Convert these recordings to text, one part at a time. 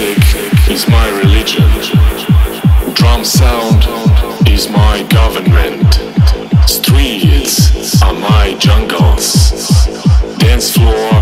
is my religion. Drum sound is my government. Streets are my jungles. Dance floor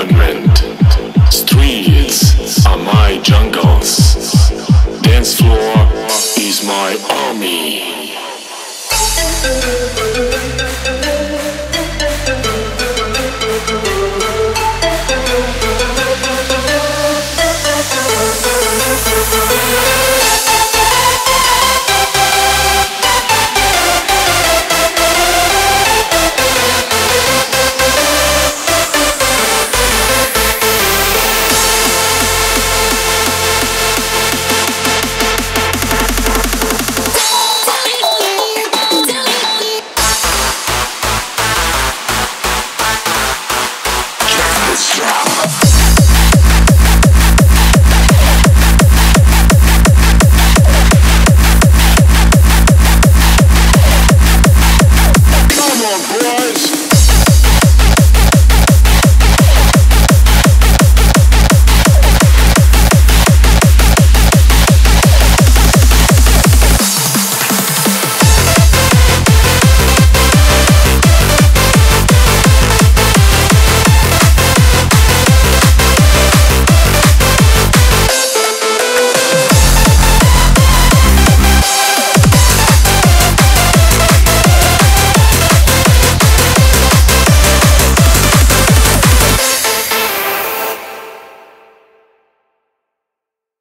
government. Streets are my jungles. Dance floor is my army.